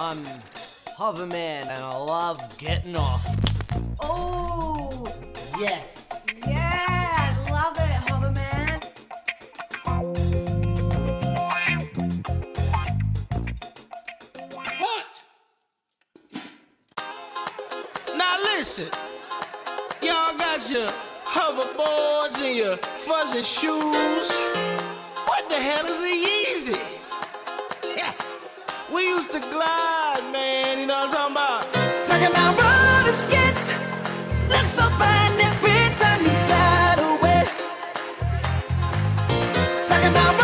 I'm Hoverman and I love getting off. Oh, Yes. yeah, I love it, Hoverman. What? Now listen, y'all got your hoverboards and your fuzzy shoes. What the hell is a Yeezy? Yeah. We used to glide, talking about? Roller skates. So fine every time you glide away. Talking about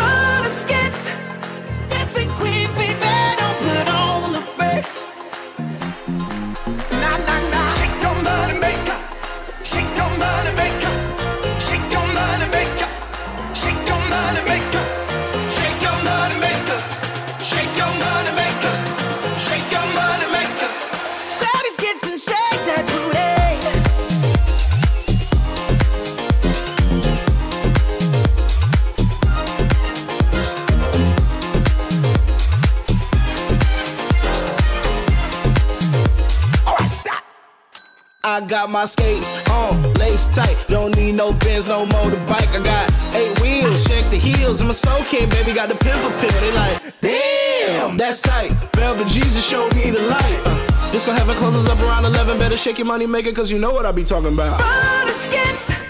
I got my skates on, lace tight. Don't need no Benz, no motorbike. I got eight wheels, check the heels. I'm a soul kid, baby, got the pimple pill. They like, damn, that's tight. Velvet Jesus showed me the light. Uh, this gonna have it closes up around 11. Better shake your money maker, cause you know what I be talking about.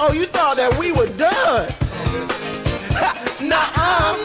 Oh, you thought that we were done? nah, I'm